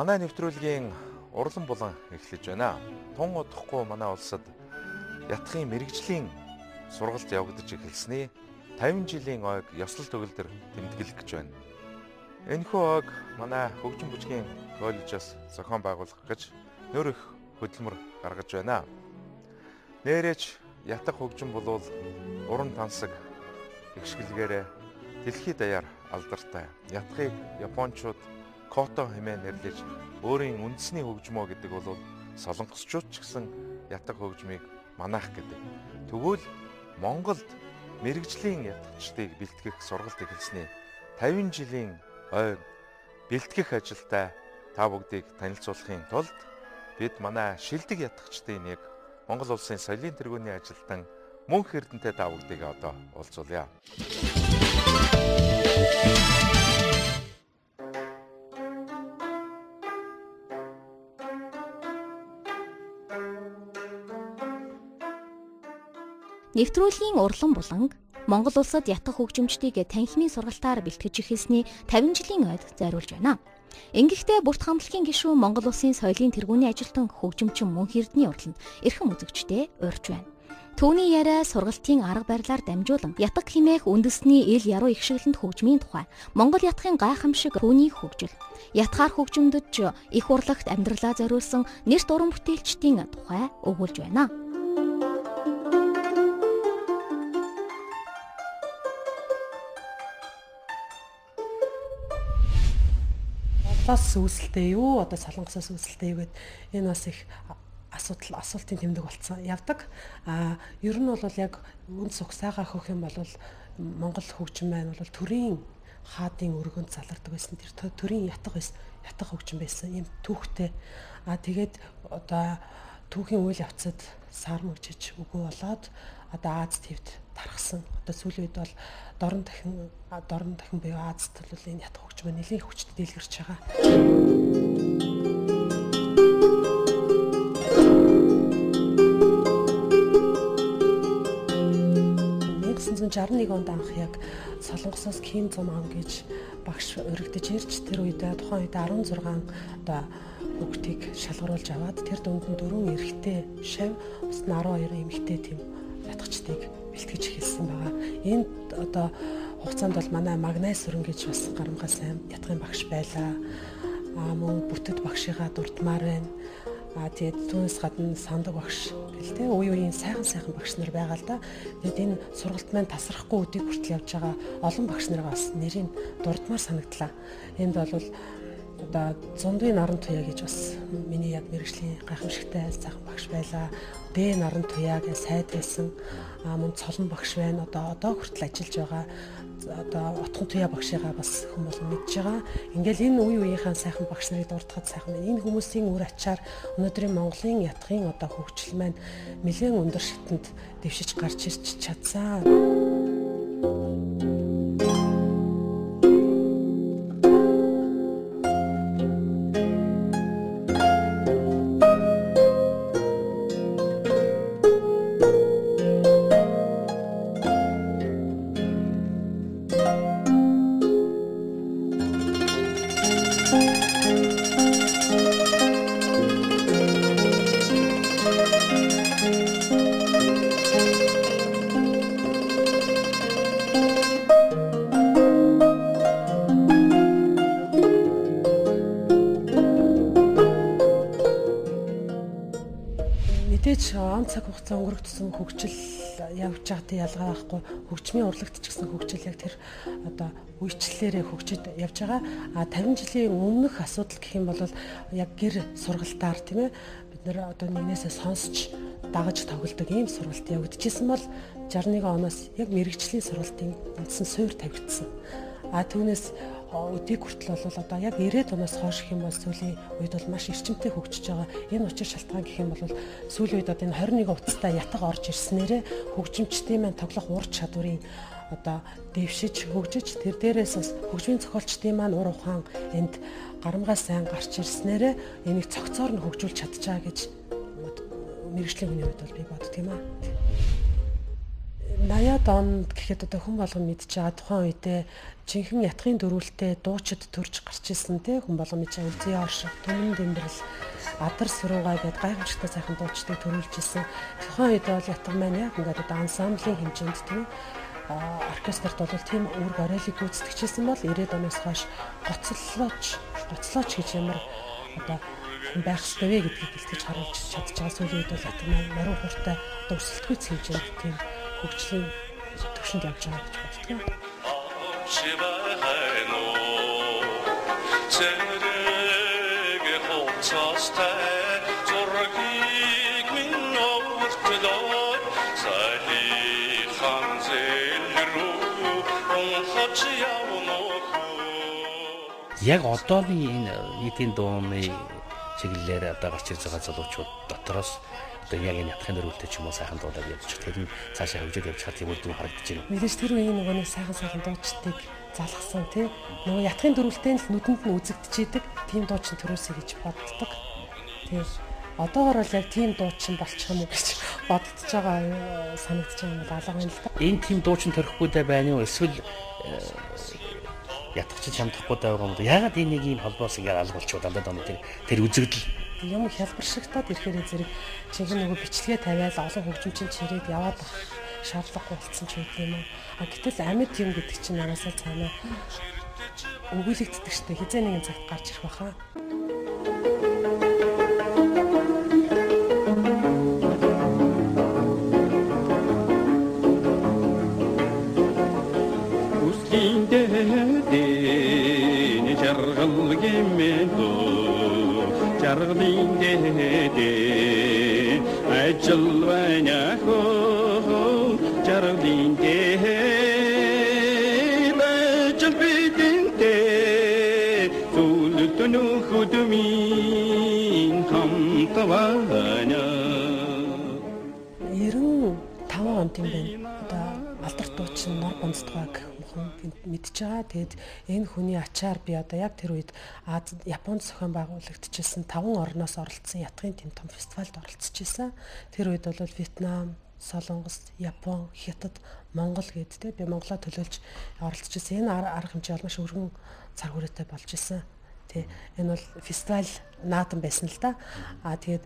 Манай нэвтрүүлгийн урлан булан эхлэж байна. Тун удахгүй манай улсад ятхын мэрэгжлийн сургалт явагдаж эхэлсний 50 жилийн ойг ёслол төгөлдөр тэмдэглэх гэж байна. Энэхүү ойг манай хөгжин бүжгийн коллежоос зохион байгуулах гэж нөр их хөдөлмөр гаргаж байна. Нээрээч ятг хөгжин болвол уран тансаг ихшгэлгээрээ дэлхийд даяар алдартай. Ятгыг японочууд кото хэмээн нэрлэж өөрийн үндэсний хөгжмөө гэдэг бол солонгосчууд ч гэсэн ятг хөгжмийг манаах гэдэг. Тэгвэл Монголд мэрэгжлийн ятгчдыг бэлтгэх сургалт эхэлсний 50 жилийн ойн бэлтгэх ажилдаа та бүгдийг танилцуулахын тулд бид манай шилдэг ятгчдын нэг Монгол улсын соёлын тэргүүний ажилтан мөнх эрдэнтэй та бүгдийг одоо уулзуулъя. Нэвтрүүлгийн урлан буланг Монгол улсад ятгах хөгжимчдийг танхимын сургалтаар бэлтгэж эхэлсний 50 жилийн ойд зориулж байна. Ингэхдээ бүрт хамтлагийн гишүүн Монгол улсын соёлын тэргүүний ажилтан хөгжимчин Мөнх Эрдэнэ урд нь эрхэм үзэгчтэй урьж байна. Түүний яриа сургалтын арга барилаар дамжуулан ятг химээх үндэсний ил яруу их шиглэнд хөгжмийн тухай Монгол ятгын гайхамшиг түүний хөгжил ятгаар хөгжимдөж их урлагт амьдралаа зориулсан нэрт уран бүтээлчдийн тухай өгүүлж байна. Солонгосоос үүсэлтэй юу одоо солонгосоос үүсэлтэй юу гэд энэ бас их асуудал асуултын тэмдэг болцсон явдаг. А ер нь бол яг үнд сугсаагаа хөх юм бол Монгол хөгжим маань бол төрийн хаадын өргөнд залардаг байсан. Тэр төрийн ятг байсан. Ятг хөгжим байсан. Ийм түүхтэй. А тэгээд одоо түүхийн үйл явцад сар мөгжиж үгүй болоод одоо Аз твд тархсан. Одоо сүүлийн үед бол дорн дахин дорн дахин буюу Азад бол энэ ятг хөгжим нэлийн хүчтэй дэлгэрч байгаа. 1961 онд анх яг Солонгосоос Ким Зум ам гэж багш өргөдөж ирж тэр үедээ тухайн үед 16 одоо хүүхдийг шалгаруулж аваад тэр дунд нь дөрвөн эрэгтэй шав бас 12 эмэгтэй тийм ятгачдыг бэлтгэж эхэлсэн байгаа. Энд одоо хугацаанд бол манай Магнайс сүрэн гэж бас гарамгай сайн ятгын багш байлаа. Аа мөн бүтэд багшигаа дурдмаар байна. Аа тэгээд түүнээс гадна сандаг багш гэл те үй үеийн сайхан сайхан багш нар байгаа л да. Тэгээд энэ сургалт маань тасрахгүй өдийг хүртэл явж байгаа олон багш нараа бас нэрийг дурдмаар санагдлаа. Энд бол одоо зундын наран туяа гэж бас миний яг мэрэгжлийн гайхамшигтай сайхан багш байлаа. Бэ наран туяа гэж сайд байсан. Аа мөн цолон багш байна. Одоо одоо хүртэл ажиллаж байгаа одоо отхон туяа багшигаа бас хүмүүс мэдж байгаа. Ингээл энэ үе үеийнхаа сайхан багш нарыг дурдахад сайхан байна. Энэ хүмүүсийн үр ачаар өнөөдрийн Монголын ятгын одоо хөгжил маань нэлээд өндөр шатанд дэвшиж гарч ирч чадсан. Цаг хугацаа өнгөрөгдсөн хөгжил явж байгаатай ялгаа байхгүй хөгжмийн урлагт ч гэсэн хөгжил яг тэр одоо үйлчлэлээрээ хөгжиж явж байгаа. А 50 жилийн өмнөх асуудал гэх юм бол яг гэр сургалтаар тийм ээ бид нэр одоо нэгнээсээ сонсч дагаж тоглодог ийм сургалт явагдчихсан бол 61 оноос яг мэрэгжлийн сургалтын үндсэн суурь тавигдсан. А түүнээс өдийг хүртэл бол одоо яг 90-ад оноос хойш гэх юм бол сүүлийн үед бол маш эрчимтэй хөгжиж байгаа. Энэ учир шалтгаан гэх юм бол сүүлийн үед одоо энэ 21 утастай ятг орж ирснээрээ хөгжимчдийн маань тоглох ур чадварыг одоо дэвшиж хөгжиж тэр дээрээс бас хөгжмийн зохиолчдын маань ур ухаан энд гарамгай сайн гарч ирснээрээ энийг цогцоор нь хөгжүүлж чадчихаа гэж мэрэгжлийн хүний хувьд бол би боддог юм аа 80-аад онд гэхэд одоо хүн болгон байгаа тухайн үедээ жинхэнэ ятгын дөрүүлтэй дуучид төрж гарч ирсэн те хүн болгон байгаа үлзий орших, түмэн дэмбэрэл, адар сүрүүгай гэд гайхамшигтай сайхан дуучдыг төрүүлж ирсэн. Тухайн үед бол ятг маань яг ингээд одоо ансамблийн хэмжээнд тийм оркестрт бол тийм үүрэг оройлыг гүйцэтгэжсэн бол 90-ад оноос хойш гоцлооч гоцлооч гэж ямар одоо байх ёстой вэ гэдгийг бэлтгэж харуулж чадж байгаа сүүлийн үед бол ятг маань нарийн хуртай одоо өсөлтгүйц хэмжээнд тийм хөгжлийн төвшөнд явж байгаа гэж боддог. Яг одооны энэ нийтийн дууны чиглэлээр одоо гарч ирж байгаа залуучууд дотроос одоо яг энэ ятхын дөрвөлтэй ч юм уу сайхан дуудаад байгаа. Тэр нь цаашаа хөгжөөд явж байгаа тийм үр дүн харагдаж байна. Мэдээж тэр үеийн нөгөө нэг сайхан сайхан дуучдыг залгасан тий. Нөгөө ятхын дөрвөлтэй л нүдэнд нь үзэгдчихэд тийм дуучин төрөөсэй гэж боддог. Тийм. Одоогор бол яг тийм дуучин болчих юм уу гэж боддож байгаа э, санагдаж байгаа юм бол алга байна л да. Энэ тийм дуучин төрөхгүй дэ байна уу? Эсвэл э, ятгч чамдахгүй даа байгаа юм. Ягаад энэ нэг юм холбоос ингээд алга болчиход дандаа доо тэр тэр үзэгдэл юм хялбаршигтаад ирэхээр зэрэг чинь нөгөө бичлэгээ тавиал олон хөгжимчин чирээд яваад шаардлагагүй болсон ч үгүй юм. А гэтэл амьд юм гэдэг чинь нараасаа цаана өгүүлэгддэг штэ хизээ нэгэн цагт гарч ирэх баха. Үсгийн дээд жаргал гэмэдөө жаргалын дээдээ ажил байна хөө жаргалын дээдээ ажил бидэнтэй зүлт нөхөдмийн хамтвана 95 онт юм байна. Одоо алдар дуучин нар гонцдгааг хүн мэдж байгаа. Тэгээд энэ хүний ачаар би одоо яг тэр үед Японд зохион байгуулагдчихсан 5 орноос оролцсон ятгын тэм том фестивальд оролцож Тэр үед бол Вьетнам, Солонгос, Япон, Хятад, Монгол гэд те би Монголоо төлөөлж оролцож ирсэн. Энэ арга хэмжээ бол маш өргөн цар хүрээтэй болж исэн. Тэ энэ бол фестиваль наадам байсан л да. Аа тэгээд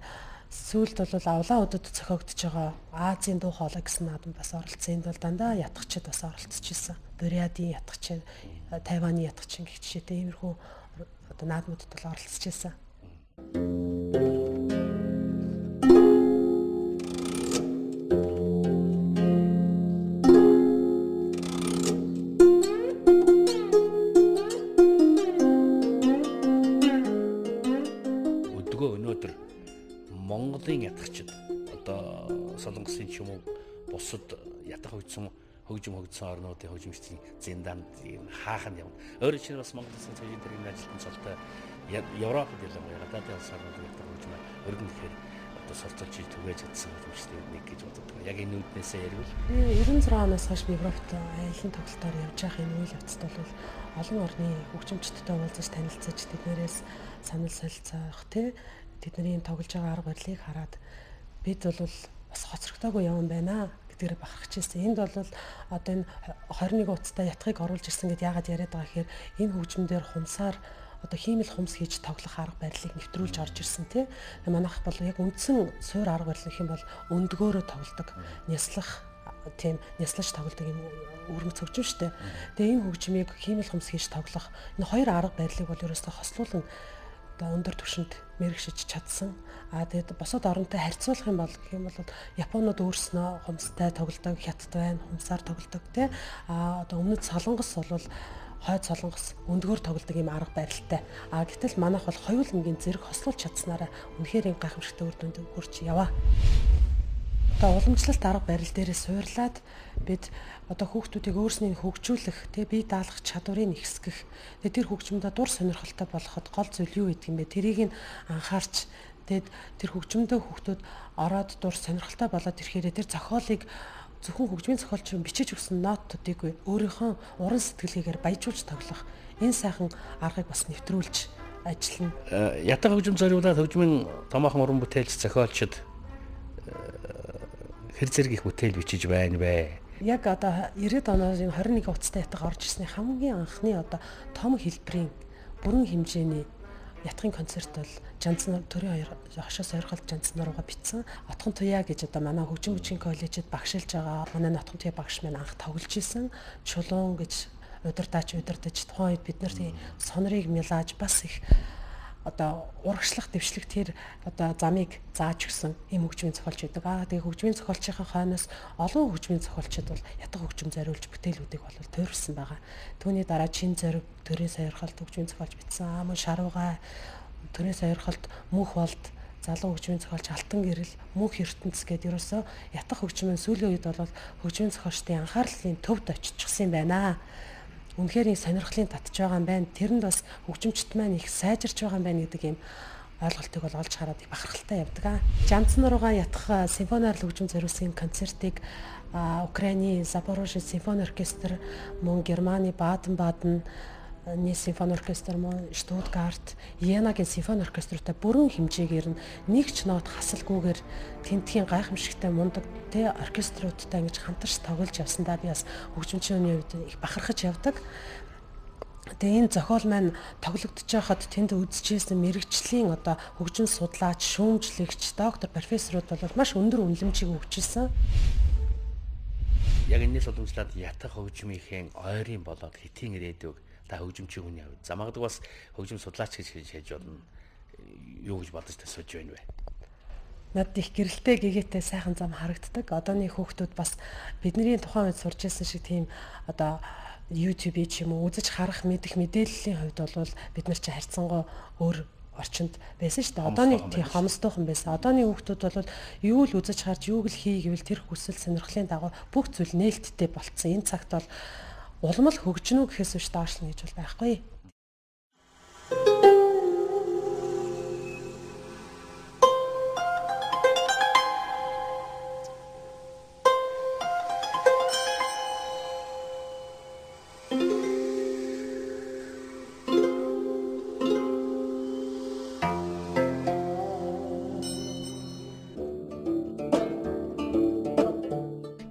сүүлд бол авлаа удад зохиогдож байгаа Азийн дуу хоолой гэсэн наадам бас оролцсон. Энд бол дандаа ятгчид бас оролцож исэн. Буриадын ятгчин, Тайваны ятгчин гэх жишээтэй иймэрхүү одоо наадмуудад бол оролцож исэн. Монголын ч юм уу бусад ятах хөгжсөн хөгжим хөгжсөн орнуудын хөгжимчдийн зиндаанд хаахан явна. Өөр чинь бас Монголын цэгийн төрийн ажилтан цолтой Европод ялангуяа гадаадын улс орнууд ятах хөгжмөө өргөн гэхээр одоо сурталчилж түгээж чадсан хөгжимчдийн нэг гэж боддог. Яг энэ үүднээсээ ярил. 96 оноос хойш Европт аялын тоглолтоор явж байгаа энэ үйл явцад бол олон орны хөгжимчдтэй уулзаж танилцаж тэднэрээс санал солилцоох тий тэдний тоглож байгаа арга барилыг хараад бид бол бас хоцрогтойгоо явсан байна гэдгээр бахархаж ирсэн. Энд бол одоо энэ 21 утастай ятгыг оруулж ирсэн гэд яагаад яриад байгаа гэхээр энэ хөгжмөн дээр хумсаар одоо хиймэл хумс хийж тоглох арга барилыг нэвтрүүлж орж ирсэн тий. Манайх бол яг үндсэн суур арга барил гэх юм бол өндгөөрөө тоглодог, няслах тийм няслаж тоглодог юм өргөц хөгжим шүү дээ. Тэгээ энэ хөгжмийг хиймэл хумс хийж тоглох энэ хоёр арга барилыг бол ерөөсөө хослуулан одоо өндөр түвшинд мэрэгшиж чадсан. Аа тэгээд босод оронтой харьцуулах юм бол гэх юм бол Японууд өөрснөө хумстай тоглодог, хятад байна, хумсаар тоглодог тий. Аа одоо өмнөд Солонгос бол хойд солонгос өндгөр тоглодог юм арга барилтай. А гэтэл манайх бол хоёулангийн зэрэг хослуулж чадсанараа үнэхээр юм гайхамшигтай үр дүнд хүрч яваа. Одоо уламжлалт арга барил дээрээ суурлаад бид одоо хүүхдүүдийг өөрснийг хөгжүүлэх тэгээ бие даалгах чадварыг ихсгэх. Тэгээ тэр хөгжмөдө дур сонирхолтой болоход гол зүйл юу гэдэг юм бэ? Тэрийг нь анхаарч тэгээд тэр хөгжмөдөө хүүхдүүд ороод дур сонирхолтой болоод ирэхээр тэр зохиолыг зөвхөн хөгжмийн зохиолч бичиж өгсөн нотуудыг өөрийнхөө уран сэтгэлгээгээр баяжуулж тоглох. Энэ сайхан аргыг бас нэвтрүүлж ажиллана. Э, ятга хөгжим зориулаад хөгжмийн томоохон уран бүтээлч зохиолчд хэр зэрэг их бүтээл бичиж байна вэ? Яг одоо 90-ад оноос 21 уцтай ятга орж ирсний хамгийн анхны одоо том хэлбэрийн бүрэн хэмжээний ятгын концерт бол Жанцнаар төрийн хоёр хошоос ойрхолд Жанцнаар угаа битсэн. Отхон туяа гэж одоо манай хөгжим хүчин коллежид багшилж байгаа. Манай Отхон туяа багш минь анх тоглож исэн. Чулуун гэж удирдаач удирдах тухайн үед бид нар тийм сонорыг мэлааж бас их одоо урагшлах дэвшлэг тэр одоо замыг зааж өгсөн ийм хөгжмийн зохиолч байдаг. Аа тэгээ хөгжмийн зохиолчийн хойноос олон хөгжмийн зохиолчид бол ятг хөгжим зориулж бүтээлүүдийг бол тойрсон байгаа. Түүний дараа чин зориг төрийн саярхалт хөгжмийн зохиолч бичсэн. Аа мөн шаруугай төрийн саярхалт мөнх болд залуу хөгжмийн зохиолч Алтан гэрэл мөнх ертөнц гэдэг ерөөсөө ятг хөгжмийн сүүлийн үед бол хөгжмийн зохиолчдын анхаарлын төвд очижчихсан юм байна үнэхээр сонирхлын татж байгаа юм байна. Тэрэнд бас хөгжимчт маань их сайжирч байгаа юм байна гэдэг юм ойлголтыг бол олж хараад бахархалтай явдаг аа. Жанцнаар угаа ятгах симфониар хөгжим зориулсан концертыг Украины Запорожье симфони оркестр, мөн Германы Баден-Баден Нийт симфони оркестр мөн Штутгарт, Янагийн симфони оркеструудаа бүрэн хэмжээгээр нь нэг ч нот хасалгүйгээр тентхийн гайхамшигтай мундаг тэ оркеструудтай ингэж хамтарч тоглож явсандаа би бас хөгжимчөөний үед их бахархаж явдаг. Тэгээ энэ зохиол маань тоглогдож байхад тэнд үзчихсэн мэрэгчлийн одоо хөгжин судлаач, шүүмжлэгч, доктор, профессорууд бол маш өндөр үнэлэмжийг өгчээсэн. Яг энэс уламжлаад ятах хөгжмийнхээ ойрын болоод хэтийн ирээдүг та хөгжимчийн хүний хувьд за магадгүй бас хөгжим судлаач гэж хэлж болно юу гэж бодож тасууж байна вэ? Над их гэрэлтэй гэгээтэй сайхан зам харагддаг. Одооны хүүхдүүд бас бидний тухайн үед сурч ирсэн шиг тийм одоо YouTube-ийг ч юм уу үзэж харах мэдих мэдээллийн хувьд бол бид нар чи харьцангуй өөр орчинд байсан шүү дээ. Одооны тийм хомсдоохон байсан. Одооны хүүхдүүд бол юу л үзэж харж юуг л хий гэвэл тэр хүсэл сонирхлын дагуу бүх зүйл нээлттэй болцсон. Энэ цагт бол улам л хөгжнө гэхээс биш доошлно гэж бол байхгүй.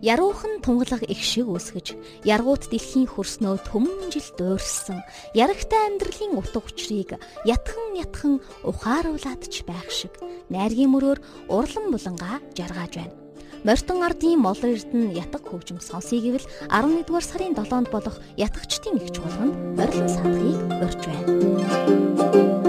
Яруухан тунгалаг их шиг үсгэж, яргуут дэлхийн хөрснөө төмөн жил дуурсан. Ярагтай амьдралын утга учирыг ятхан ятхан ухааруулад ч байх шиг. Найргийн мөрөөр урлан булангаа жаргааж байна. Мортон ардын молор эрдэн ятг хөгжим сонсъё гэвэл 11 дугаар сарын 7-нд болох ятгчдын их чуулганд морилон садхыг урьж байна.